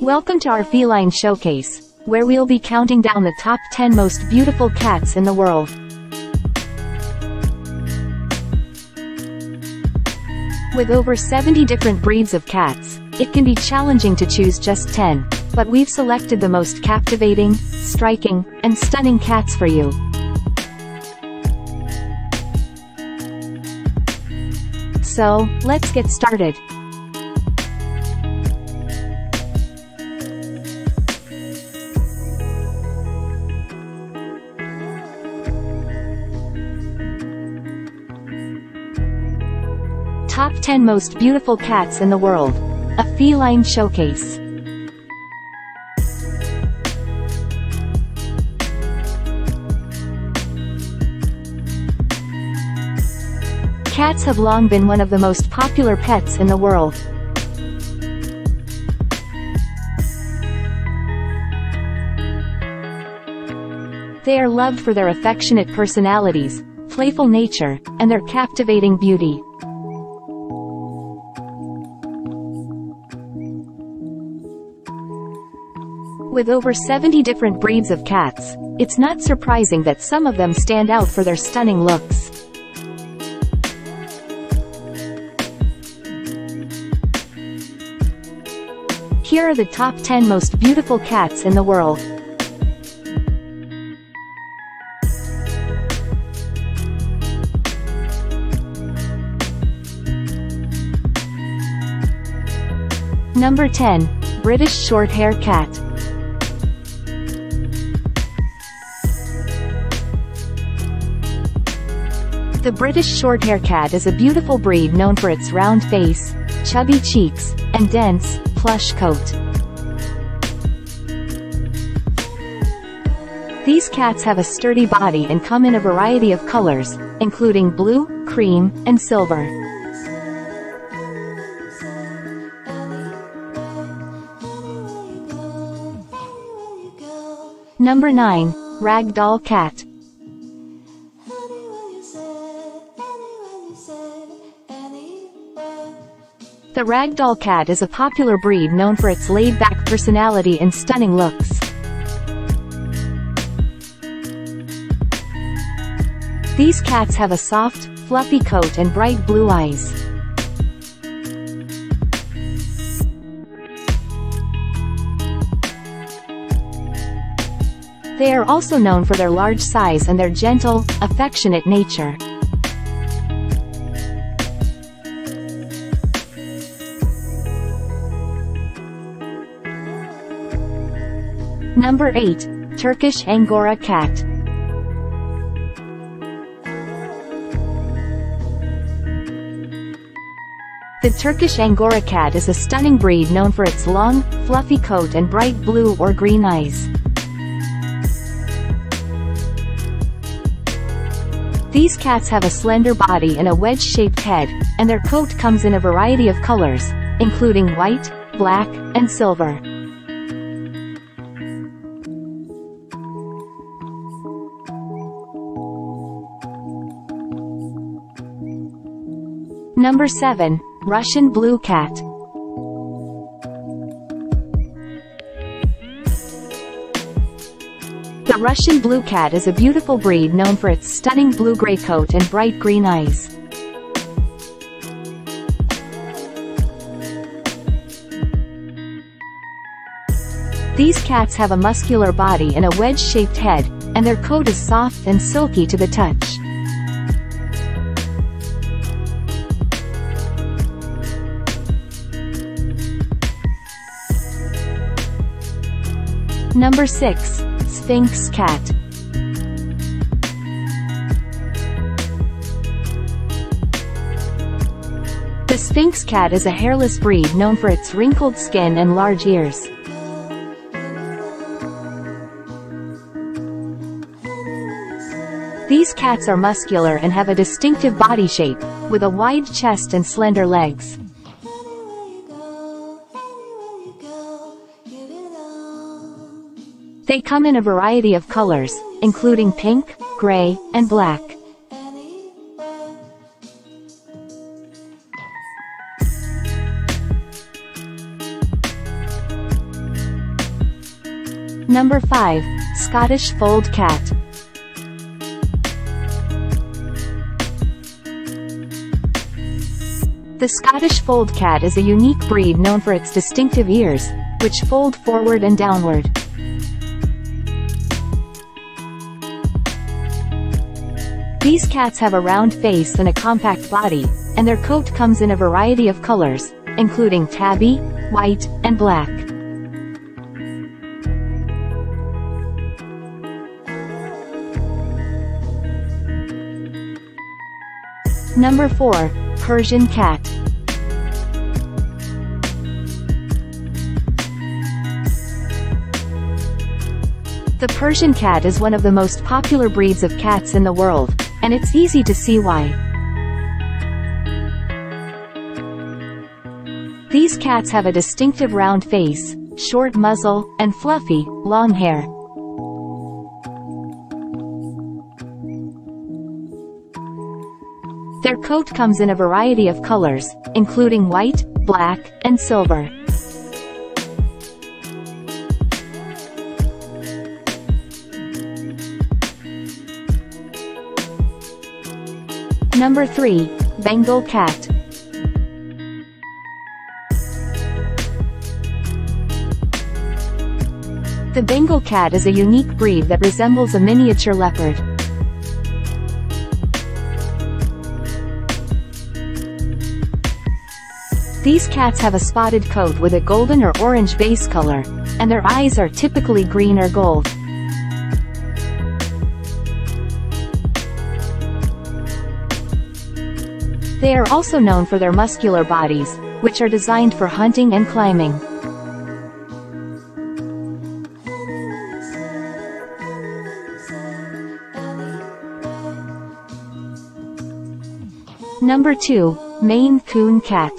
Welcome to our feline showcase, where we'll be counting down the top 10 most beautiful cats in the world. With over 70 different breeds of cats, it can be challenging to choose just 10, but we've selected the most captivating, striking, and stunning cats for you. So, let's get started. Top 10 Most Beautiful Cats in the World. A Feline Showcase. Cats have long been one of the most popular pets in the world. They are loved for their affectionate personalities, playful nature, and their captivating beauty. With over 70 different breeds of cats, it's not surprising that some of them stand out for their stunning looks. Here are the top 10 most beautiful cats in the world. Number 10. British Shorthair Cat. The British Shorthair Cat is a beautiful breed known for its round face, chubby cheeks, and dense, plush coat. These cats have a sturdy body and come in a variety of colors, including blue, cream, and silver. Number 9. Ragdoll Cat. The Ragdoll Cat is a popular breed known for its laid-back personality and stunning looks. These cats have a soft, fluffy coat and bright blue eyes. They are also known for their large size and their gentle, affectionate nature. Number 8. Turkish Angora Cat. The Turkish Angora cat is a stunning breed known for its long, fluffy coat and bright blue or green eyes. These cats have a slender body and a wedge-shaped head, and their coat comes in a variety of colors, including white, black, and silver. Number 7. Russian Blue Cat. The Russian Blue Cat is a beautiful breed known for its stunning blue-gray coat and bright green eyes. These cats have a muscular body and a wedge-shaped head, and their coat is soft and silky to the touch. Number 6. Sphynx Cat. The Sphynx cat is a hairless breed known for its wrinkled skin and large ears. These cats are muscular and have a distinctive body shape, with a wide chest and slender legs. They come in a variety of colors, including pink, gray, and black. Number 5. Scottish Fold Cat. The Scottish Fold Cat is a unique breed known for its distinctive ears, which fold forward and downward. These cats have a round face and a compact body, and their coat comes in a variety of colors, including tabby, white, and black. Number 4. Persian Cat. The Persian cat is one of the most popular breeds of cats in the world, and it's easy to see why. These cats have a distinctive round face, short muzzle, and fluffy, long hair. Their coat comes in a variety of colors, including white, black, and silver. Number 3. Bengal Cat. The Bengal cat is a unique breed that resembles a miniature leopard. These cats have a spotted coat with a golden or orange base color, and their eyes are typically green or gold. They are also known for their muscular bodies, which are designed for hunting and climbing. Number 2. Maine Coon Cat.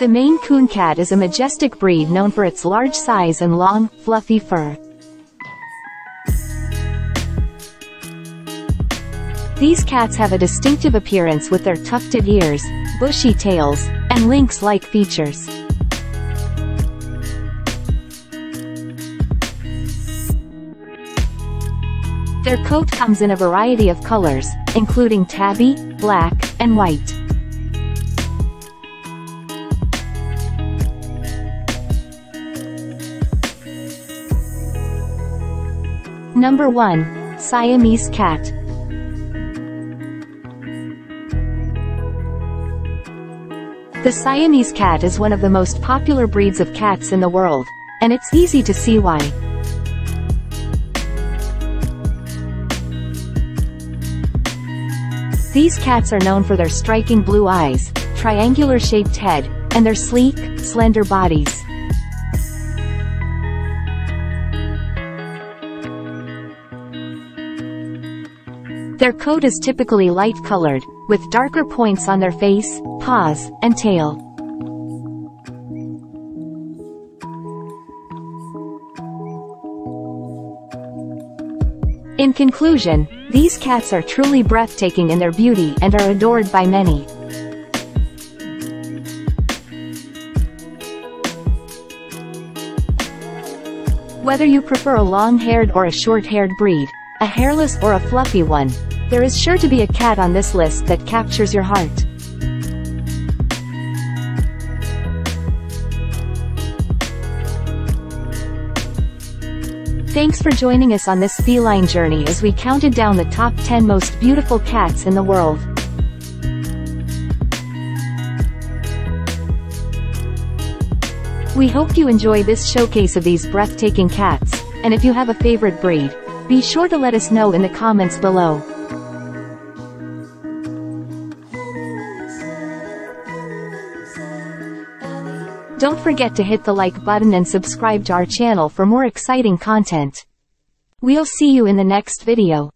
The Maine Coon cat is a majestic breed known for its large size and long, fluffy fur. These cats have a distinctive appearance with their tufted ears, bushy tails, and lynx-like features. Their coat comes in a variety of colors, including tabby, black, and white. Number 1. Siamese Cat. The Siamese cat is one of the most popular breeds of cats in the world, and it's easy to see why. These cats are known for their striking blue eyes, triangular-shaped head, and their sleek, slender bodies. Their coat is typically light-colored, with darker points on their face, paws, and tail. In conclusion, these cats are truly breathtaking in their beauty and are adored by many. Whether you prefer a long-haired or a short-haired breed, a hairless or a fluffy one, there is sure to be a cat on this list that captures your heart. Thanks for joining us on this feline journey as we counted down the top 10 most beautiful cats in the world. We hope you enjoy this showcase of these breathtaking cats, and if you have a favorite breed, be sure to let us know in the comments below. Don't forget to hit the like button and subscribe to our channel for more exciting content. We'll see you in the next video.